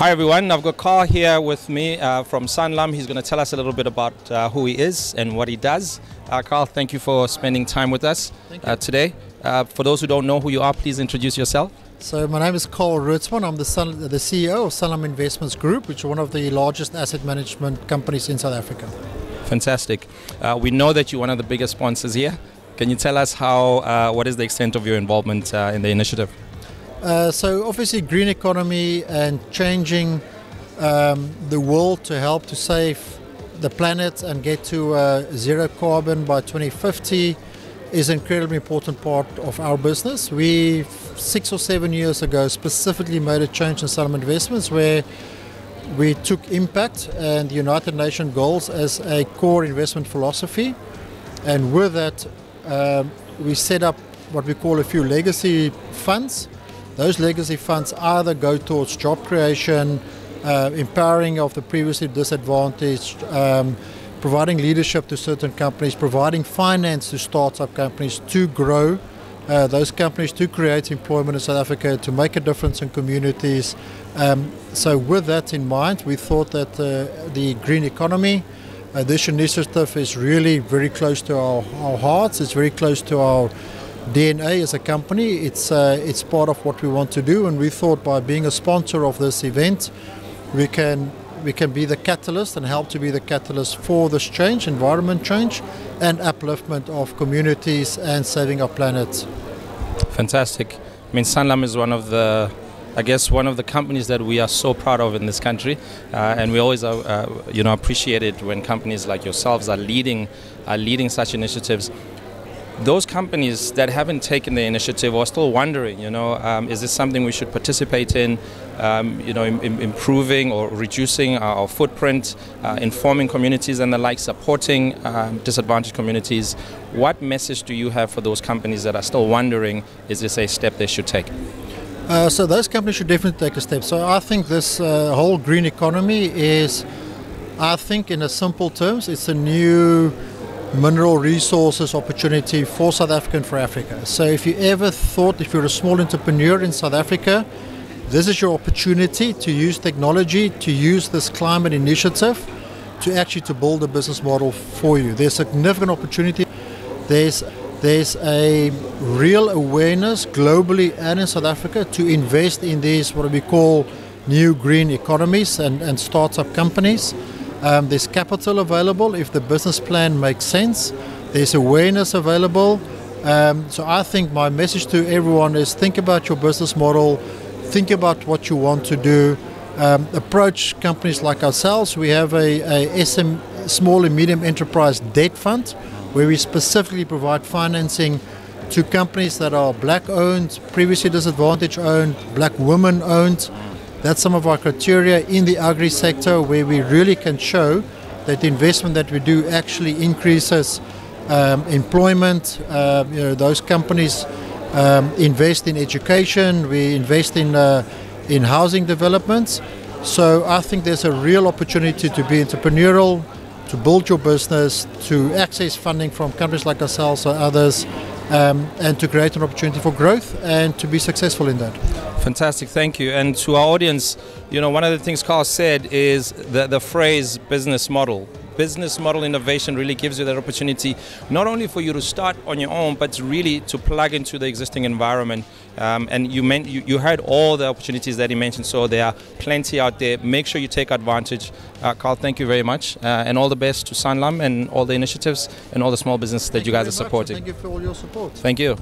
Hi everyone, I've got Carl here with me uh, from Sanlam. He's going to tell us a little bit about uh, who he is and what he does. Uh, Carl, thank you for spending time with us uh, today. Uh, for those who don't know who you are, please introduce yourself. So my name is Carl Roothman. I'm the, Sun, the CEO of Sanlam Investments Group, which is one of the largest asset management companies in South Africa. Fantastic. Uh, we know that you're one of the biggest sponsors here. Can you tell us how, what is the extent of your involvement in the initiative? Uh, so obviously green economy and changing um, the world to help to save the planet and get to uh, zero carbon by 2050 is an incredibly important part of our business. We six or seven years ago specifically made a change in Sanlam Investments where we took impact and the United Nations goals as a core investment philosophy, and with that um, we set up what we call a few legacy funds those legacy funds either go towards job creation, uh, empowering of the previously disadvantaged, um, providing leadership to certain companies, providing finance to startup companies to grow uh, those companies to create employment in South Africa, to make a difference in communities. Um, so, with that in mind, we thought that uh, the green economy, uh, this initiative is really very close to our, our hearts, it's very close to our DNA as a company. It's uh, it's part of what we want to do, and we thought by being a sponsor of this event, we can we can be the catalyst and help to be the catalyst for this change, environment change, and upliftment of communities and saving our planet. Fantastic. I mean, Sanlam is one of the I guess one of the companies that we are so proud of in this country, uh, and we always, uh, uh, you know, appreciate it when companies like yourselves are leading, are leading such initiatives those companies that haven't taken the initiative are still wondering, you know, um, is this something we should participate in, um, you know, in improving or reducing our, footprint, uh, informing communities and the like, supporting um, disadvantaged communities. What message do you have for those companies that are still wondering, is this a step they should take? Uh, so those companies should definitely take a step. So I think this uh, whole green economy is, I think in a simple terms, it's a new mineral resources opportunity for South Africa and for Africa. So if you ever thought, if you're a small entrepreneur in South Africa, this is your opportunity to use technology, to use this climate initiative to actually to build a business model for you. There's significant opportunity. There's there's a real awareness globally and in South Africa to invest in these what we call new green economies and, and startup companies. Um, there's capital available if the business plan makes sense. There's awareness available. Um, so I think my message to everyone is think about your business model, think about what you want to do. Um, approach companies like ourselves. We have a, a SM, small and medium enterprise debt fund where we specifically provide financing to companies that are black owned, previously disadvantaged owned, black women owned. That's some of our criteria in the agri sector where we really can show that the investment that we do actually increases um, employment. Uh, you know, those companies um, invest in education, we invest in, uh, in housing developments. So I think there's a real opportunity to be entrepreneurial, to build your business, to access funding from companies like ourselves or others, um, and to create an opportunity for growth and to be successful in that. Fantastic, thank you. And to our audience, you know, one of the things Carl said is the, the phrase business model. Business model innovation really gives you that opportunity not only for you to start on your own, but really to plug into the existing environment. Um, and you, meant, you, you heard all the opportunities that he mentioned, so there are plenty out there. Make sure you take advantage. Uh, Carl, thank you very much, uh, and all the best to Sanlam and all the initiatives and all the small businesses that thank you guys are supporting. Thank you for all your support. Thank you.